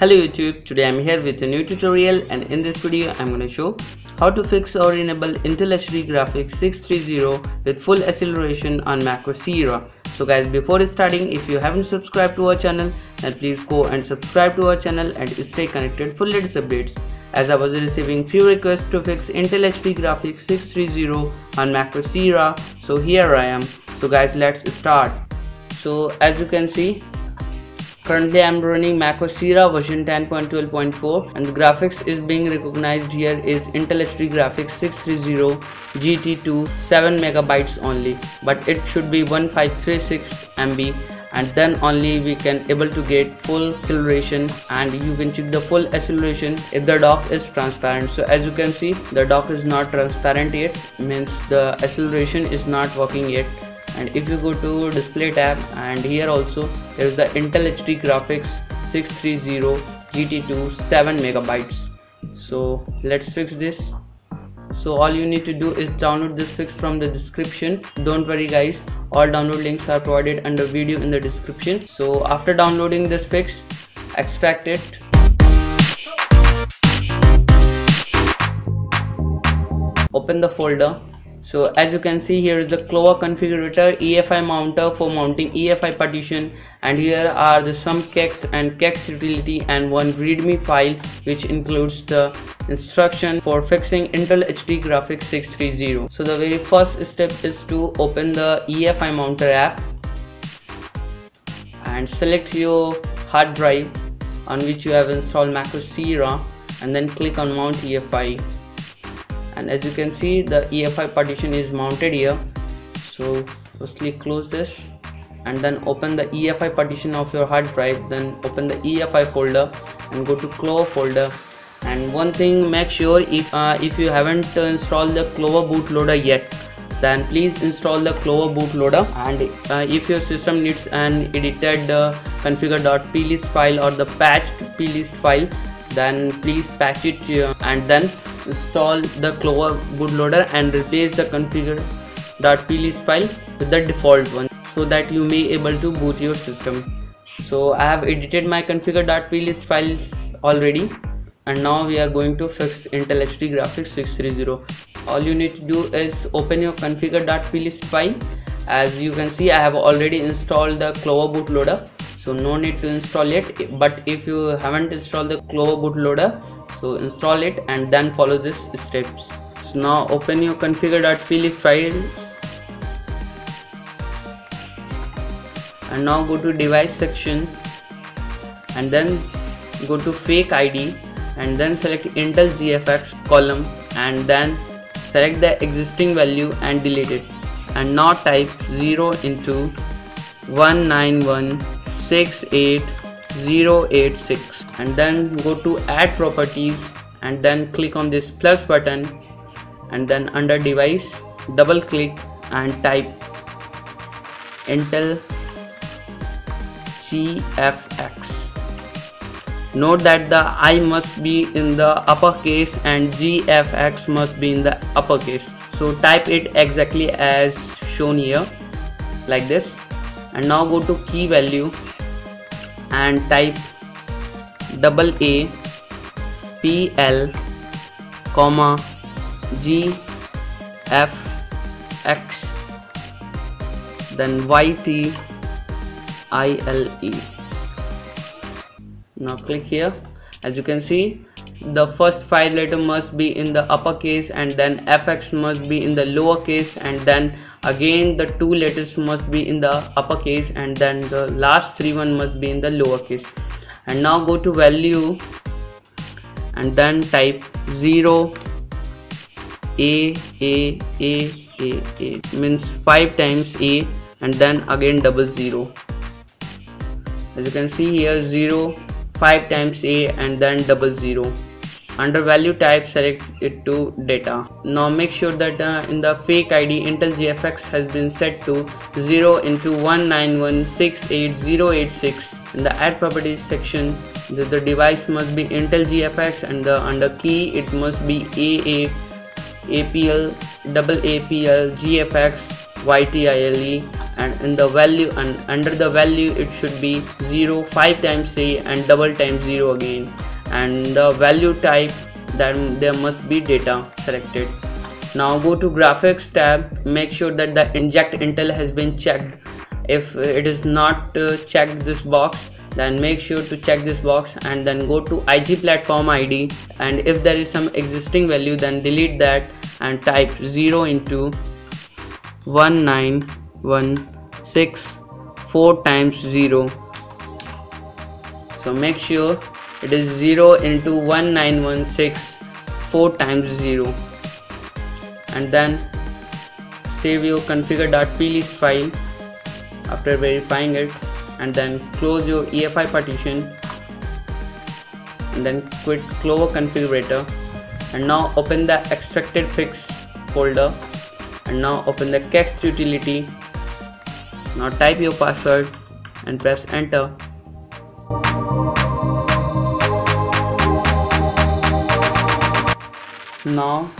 Hello YouTube, today I'm here with a new tutorial and in this video I'm going to show how to fix or enable Intel HD Graphics 630 with full acceleration on macOS Sierra. So guys before starting if you haven't subscribed to our channel then please go and subscribe to our channel and stay connected for latest updates as I was receiving few requests to fix Intel HD Graphics 630 on macOS Sierra so here I am. So guys let's start. So as you can see Currently I'm running macOS Sierra version 10.12.4 and the graphics is being recognized here is Intel HD Graphics 630 GT2 7 megabytes only but it should be 1536 MB and then only we can able to get full acceleration and you can check the full acceleration if the dock is transparent. So as you can see the dock is not transparent yet means the acceleration is not working yet and if you go to display tab and here also there is the Intel HD graphics 630 GT2 7 megabytes. So let's fix this. So all you need to do is download this fix from the description. Don't worry guys. All download links are provided under video in the description. So after downloading this fix extract it. Open the folder so as you can see here is the Clover configurator EFI mounter for mounting EFI partition. And here are the some kext and kext utility and one readme file which includes the instruction for fixing Intel HD graphics 630 so the very first step is to open the EFI mounter app and select your hard drive on which you have installed macOS Sierra and then click on mount EFI and as you can see the EFI partition is mounted here. So firstly close this. And then open the EFI partition of your hard drive. Then open the EFI folder and go to Clover folder. And one thing make sure if uh, if you haven't installed the Clover bootloader yet then please install the Clover bootloader. And uh, if your system needs an edited uh, configure.plist file or the patched plist file then please patch it and then install the Clover bootloader and replace the configure.plist file with the default one so that you may able to boot your system. So I have edited my configure.plist file already and now we are going to fix Intel HD Graphics 630. All you need to do is open your configure.plist file. As you can see I have already installed the Clover bootloader so no need to install it but if you haven't installed the Clover bootloader so install it and then follow this steps. So now open your configure.plist file. And now go to device section. And then go to fake id and then select intel gfx column. And then select the existing value and delete it. And now type 0 into 19168 and then go to add properties and then click on this plus button and then under device double click and type Intel GFX note that the I must be in the uppercase and GFX must be in the uppercase so type it exactly as shown here like this. And now go to key value and type double A P L comma G F X then Y T I L E. Now click here. As you can see the first five letter must be in the uppercase and then fx must be in the lowercase and then again the two letters must be in the uppercase and then the last three one must be in the lowercase and now go to value and then type 0 a a a a a. Means 5 times a and then again double zero. As you can see here 0 5 times a and then double zero under value type select it to data. Now make sure that uh, in the fake id intel gfx has been set to 0 into 1916886 in the add properties section the, the device must be intel gfx and the under key it must be aa apl double apl gfx ytile and in the value and under the value it should be 0 5 times A and double times 0 again and the value type then there must be data selected. Now go to graphics tab make sure that the inject intel has been checked. If it is not uh, checked this box then make sure to check this box and then go to IG platform ID and if there is some existing value then delete that and type 0 into 1916 4 times 0 so make sure it is 0 into 1916 4 times 0 and then save your configure.plist file after verifying it. And then close your EFI partition. And then quit Clover configurator. And now open the extracted fix folder. And now open the kext utility. Now type your password and press enter now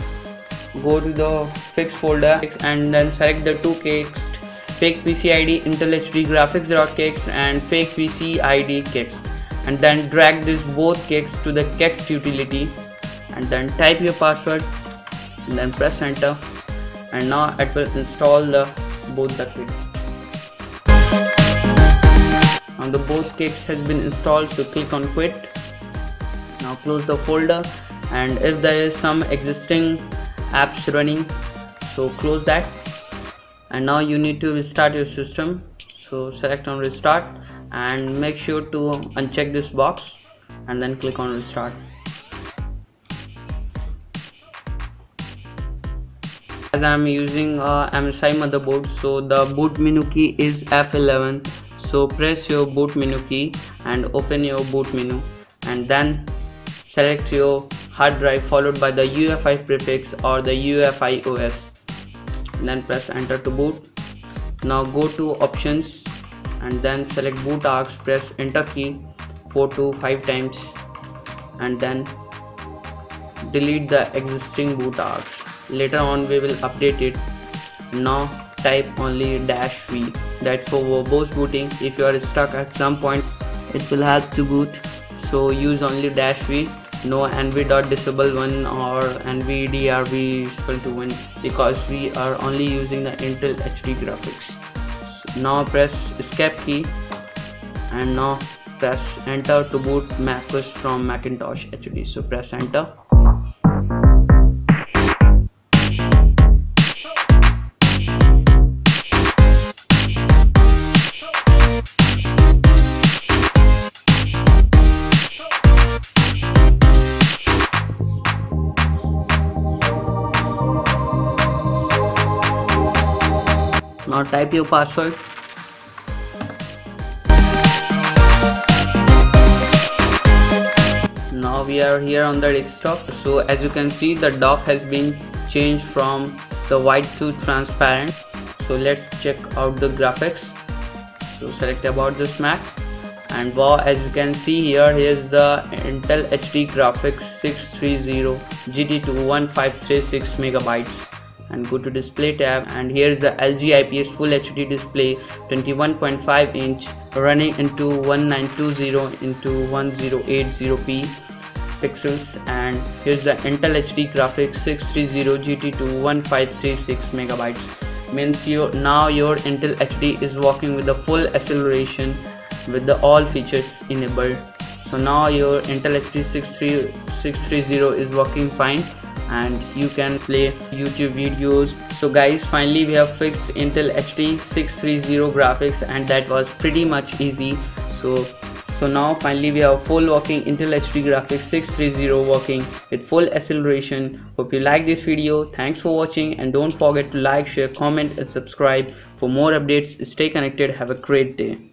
go to the fix folder and then select the two cakes. Fake PCID Intel HD graphics.kext and fake PCID kext and then drag this both kext to the kext utility. And then type your password and then press enter. And now it will install the both the kext. Now the both kext has been installed so click on quit. Now close the folder and if there is some existing apps running so close that. And now you need to restart your system. So select on restart and make sure to uncheck this box and then click on restart. As I'm using uh, a MSI motherboard so the boot menu key is F11 so press your boot menu key and open your boot menu and then select your hard drive followed by the UEFI prefix or the UEFI OS then press enter to boot. Now go to options and then select boot args press enter key 4 to 5 times and then delete the existing boot args. Later on we will update it. Now type only dash v. That's for verbose booting. If you are stuck at some point it will help to boot. So use only dash v no nv.disable one or nvdirv equal to 1 because we are only using the intel hd graphics. So now press escape key and now press enter to boot macOS from macintosh hd so press enter now type your password. Now we are here on the desktop. So as you can see the dock has been changed from the white to transparent. So let's check out the graphics. So select about this mac and wow as you can see here here's the intel hd graphics 630 gt2 1536 megabytes and go to display tab and here is the LG IPS Full HD display 21.5 inch running into 1920 into 1080p pixels and here's the Intel HD graphics 630 GT2 1536 megabytes. Means now your Intel HD is working with the full acceleration with the all features enabled. So now your Intel HD 630 is working fine and you can play YouTube videos. So guys finally we have fixed Intel HD 630 graphics and that was pretty much easy. So so now finally we have full working Intel HD graphics 630 working with full acceleration. Hope you like this video. Thanks for watching and don't forget to like share comment and subscribe for more updates. Stay connected. Have a great day